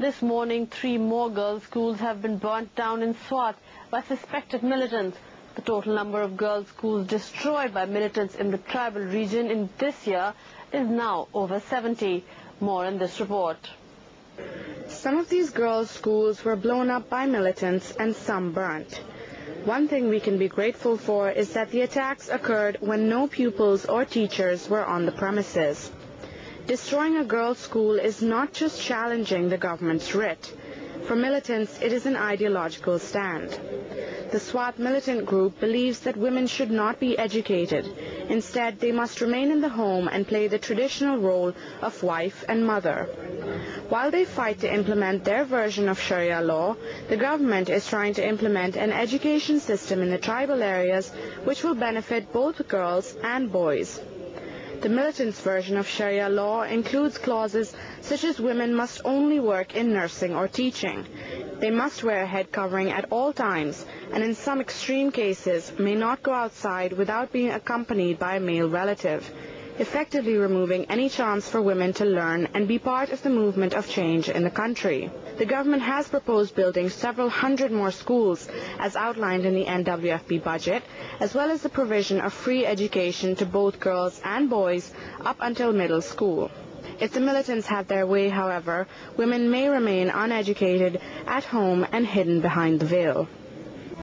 This morning, three more girls' schools have been burnt down in Swat by suspected militants. The total number of girls' schools destroyed by militants in the tribal region in this year is now over 70. More in this report. Some of these girls' schools were blown up by militants and some burnt. One thing we can be grateful for is that the attacks occurred when no pupils or teachers were on the premises. Destroying a girls' school is not just challenging the government's writ. For militants, it is an ideological stand. The SWAT militant group believes that women should not be educated. Instead, they must remain in the home and play the traditional role of wife and mother. While they fight to implement their version of Sharia law, the government is trying to implement an education system in the tribal areas which will benefit both girls and boys. The militants' version of Sharia law includes clauses such as women must only work in nursing or teaching. They must wear a head covering at all times, and in some extreme cases may not go outside without being accompanied by a male relative effectively removing any chance for women to learn and be part of the movement of change in the country. The government has proposed building several hundred more schools as outlined in the NWFP budget, as well as the provision of free education to both girls and boys up until middle school. If the militants have their way, however, women may remain uneducated at home and hidden behind the veil.